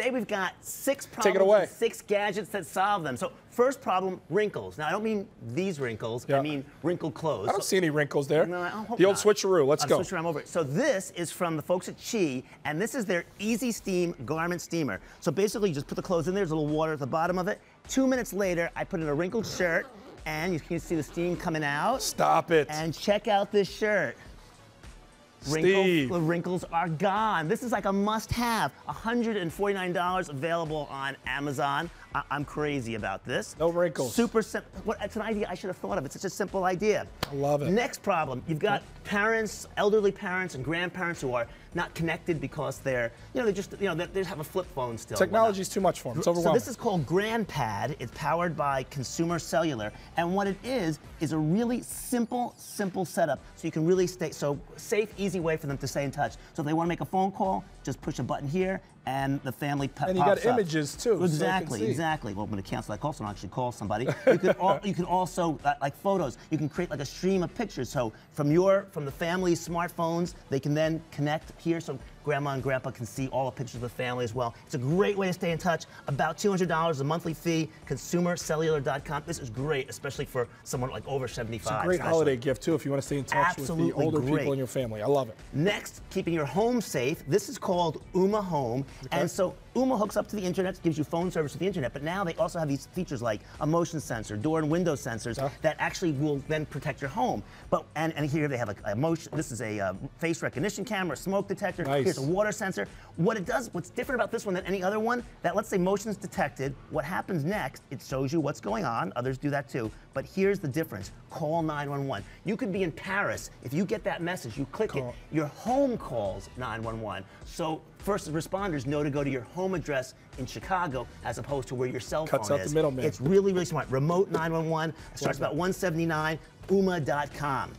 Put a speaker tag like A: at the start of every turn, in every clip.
A: Today we've got six problems,
B: Take it away.
A: and six gadgets that solve them. So first problem, wrinkles. Now I don't mean these wrinkles. I mean wrinkled clothes.
B: I don't
A: So-
B: see any wrinkles there.
A: no, I hope
B: the old
A: not.
B: switcheroo. Let's go.
A: I'm
B: go.
A: switching around over it. So this is from the folks at Chi, and this is their Easy Steam garment steamer. So basically, you just put the clothes in there. There's a little water at the bottom of it. Two minutes later, I put in a wrinkled shirt, and you can see the steam coming out.
B: Stop it.
A: And check out this shirt. Wrinkles, the wrinkles are gone. This is like a must-have. $149 available on Amazon. I- I'm crazy about this.
B: No wrinkles.
A: Super simple. What, it's an idea I should have thought of. It's such a simple idea.
B: I love it.
A: Next problem. You've got parents, elderly parents, and grandparents who are not connected because they're, you know, they just, you know, they, they have a flip phone still.
B: Technology's too much for them. It's
A: So this is called GrandPad. It's powered by Consumer Cellular, and what it is is a really simple, simple setup. So you can really stay so safe, easy way for them to stay in touch. So if they want to make a phone call, just push a button here, and the family po-
B: And you got
A: up.
B: images, too, so
A: Exactly,
B: see.
A: exactly. Well, I'm going to cancel that call, so I don't actually call somebody. You can, al- you can also uh, like photos. You can create like a stream of pictures. So from your from the family's smartphones, they can then connect here. So grandma and grandpa can see all the pictures of the family as well. It's a great way to stay in touch. About $200 a monthly fee. ConsumerCellular.com. This is great, especially for someone like over 75.
B: It's a great
A: especially.
B: holiday gift too if you want to stay in touch with the older
A: great.
B: people in your family. I love it.
A: Next, keeping your home safe. This is called Ooma Home. And so Ooma hooks up to the internet, gives you phone service with the internet, but now they also have these features like a motion sensor, door and window sensors
B: Yeah.
A: that actually will then protect your home. But and, and here they have a, a motion. This is a uh, face recognition camera, smoke detector.
B: Nice.
A: Here's a water sensor. What it does, what's different about this one than any other one, that let's say motion's detected. What happens next? It shows you what's going on. Others do that too. But here's the difference. Call 911. You could be in Paris. If you get that message, you click it. Your home calls 911. So first responders know to go to your home address in Chicago as opposed to where your cell
B: Cuts
A: phone
B: out the
A: is.
B: middleman.
A: It's really, really smart. Remote 911 starts about 179. Ooma.com.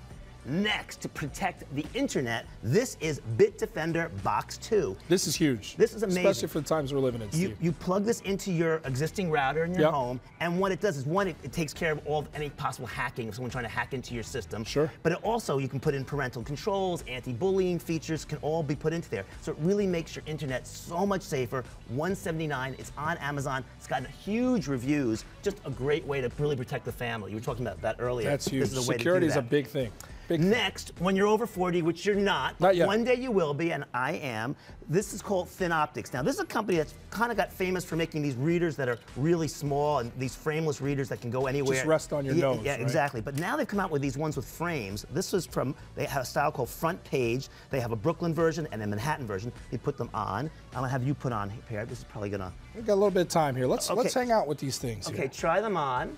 A: Next, to protect the internet, this is Bitdefender Box 2.
B: This is huge.
A: This is amazing.
B: Especially for the times we're living in,
A: You,
B: Steve.
A: you plug this into your existing router in your
B: Yep.
A: home, and what it does is one, it, it takes care of all of any possible hacking if someone trying to hack into your system.
B: Sure.
A: But it also you can put in parental controls, anti-bullying features can all be put into there. So it really makes your internet so much safer. 179. It's on Amazon. It's gotten huge reviews. Just a great way to really protect the family. You were talking about that earlier.
B: That's huge.
A: This is a way
B: Security is a big thing. Big.
A: Next, when you're over 40, which you're not, but
B: Not yet.
A: one day you will be, and I am, this is called Thin Optics. Now, this is a company that's kind of got famous for making these readers that are really small and these frameless readers that can go anywhere.
B: Just rest on your
A: yeah,
B: nose,
A: Yeah,
B: right?
A: exactly. But now they've come out with these ones with frames. This is from, they have a style called Front Page. They have a Brooklyn version and a Manhattan version. You put them on. I'm going to have you put on here. This is probably going to.
B: We've got a little bit of time here. Let's let's hang out with these things.
A: Okay,
B: Here.
A: try them on.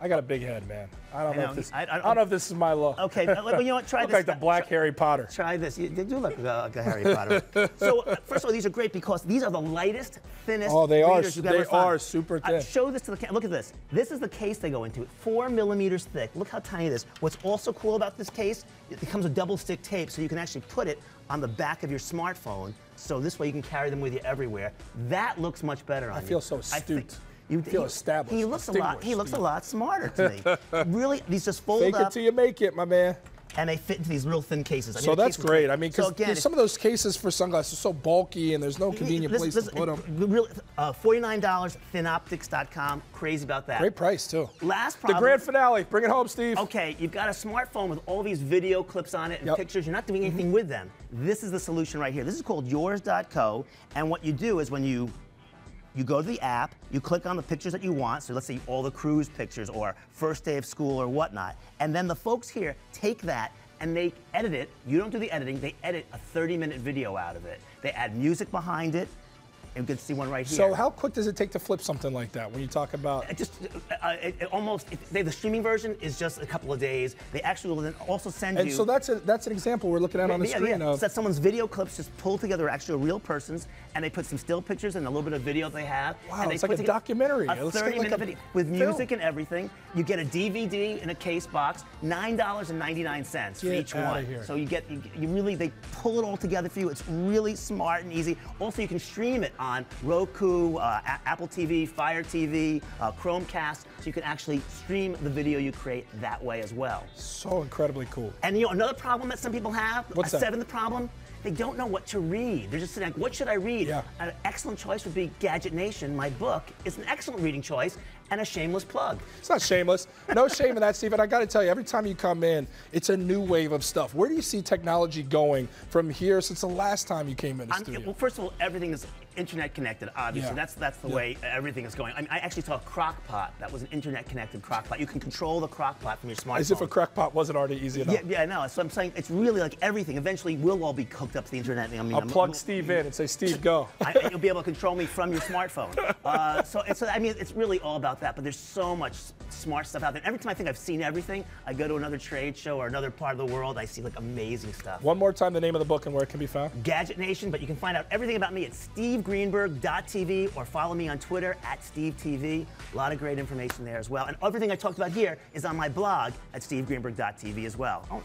B: I got a big head, man. I don't
A: I
B: know,
A: know,
B: if this.
A: I-
B: I,
A: I-
B: don't know if this is my look.
A: Okay, well, you know what? Try
B: Look
A: this.
B: like the Black Harry Potter.
A: Try this. You, they do look uh, like a Harry Potter. so, uh, first of all, these are great because these are the lightest, thinnest
B: Oh, they are
A: readers
B: su-
A: you've
B: they are super
A: Uh,
B: thin.
A: show this to the camera. Look at this. This is the case they go into. Four millimeters thick. Look how tiny it is. What's also cool about this case, it comes with double stick tape, so you can actually put it on the back of your smartphone. So this way you can carry them with you everywhere. That looks much better on you.
B: I feel so
A: I
B: astute.
A: You
B: feel
A: he-
B: established,
A: He looks a lot. He looks a lot smarter to me. really, these just fold
B: Fake
A: up
B: it till you make it, my man.
A: and they fit into these real thin cases. I mean,
B: So that's
A: case
B: great. I mean, because
A: again,
B: some of those cases for sunglasses are so bulky and there's no convenient
A: Listen-
B: place
A: listen,
B: to put them.
A: Really, uh, $49, thinoptics.com. Crazy about that.
B: Great price too.
A: Last problem.
B: The grand finale. Bring it home, Steve.
A: Okay, you've got a smartphone with all these video clips on it and
B: Yep.
A: pictures. You're not doing anything with them. This is the solution right here. This is called yours.co. And what you do is when you you go to the app, you click on the pictures that you want. So let's say all the cruise pictures or first day of school or whatnot. And then the folks here take that and they edit it. You don't do the editing, they edit a 30 minute video out of it. They add music behind it. You can see one right here.
B: So how quick does it take to flip something like that when you talk about?
A: It just uh, it, it almost they, the streaming version is just a couple of days. They actually will then also send
B: And
A: you.
B: so that's a, that's an example we're looking at on the
A: yeah,
B: screen
A: yeah.
B: of.
A: So that someone's video clips just pulled together actually real persons, and they put some still pictures and a little bit of video they have.
B: Wow,
A: and they
B: it's like a documentary.
A: A
B: It looks
A: 30
B: like
A: minute
B: a
A: video with
B: film.
A: music and everything. You get a DVD in a case box, nine dollars and ninety nine cents for each one.
B: here.
A: So you get you, you really they pull it all together for you. It's really smart and easy. Also, you can stream it on Roku, uh, Apple TV, Fire TV, uh, Chromecast, so you can actually stream the video you create that way as well.
B: so incredibly cool.
A: And you know another problem that some people have,
B: What's
A: a
B: that?
A: seventh problem, they don't know what to read. They're just sitting like, what should I read?
B: Yeah.
A: An excellent choice would be Gadget Nation. My book is an excellent reading choice and a shameless plug.
B: It's not shameless. No shame in that, Steve. And I got to tell you, every time you come in, it's a new wave of stuff. Where do you see technology going from here since the last time you came in the
A: I'm-
B: studio?
A: well, first of all, everything is internet connected. Obviously,
B: Yeah.
A: that's that's the
B: Yeah.
A: way everything is going. I, mean, I actually saw a crock pot that was an internet connected crock pot. You can control the crock pot from your smartphone.
B: As if a crackpot wasn't already easy enough.
A: Yeah, yeah, I know. So I'm saying it's really like everything. Eventually, we'll all be hooked up to the internet. I mean,
B: I'll
A: I'm-
B: plug Steve in and say, Steve, go.
A: I, you'll be able to control me from your smartphone. Uh, so, so, I mean, it's really all about that. But there's so much smart stuff out there. Every time I think I've seen everything, I go to another trade show or another part of the world. I see like amazing stuff.
B: One more time, the name of the book and where it can be found.
A: Gadget Nation, but you can find out everything about me at stevegreenberg.tv or follow me on Twitter at SteveTV. A lot of great information there as well. And everything I talked about here is on my blog at stevegreenberg.tv as well. Oh,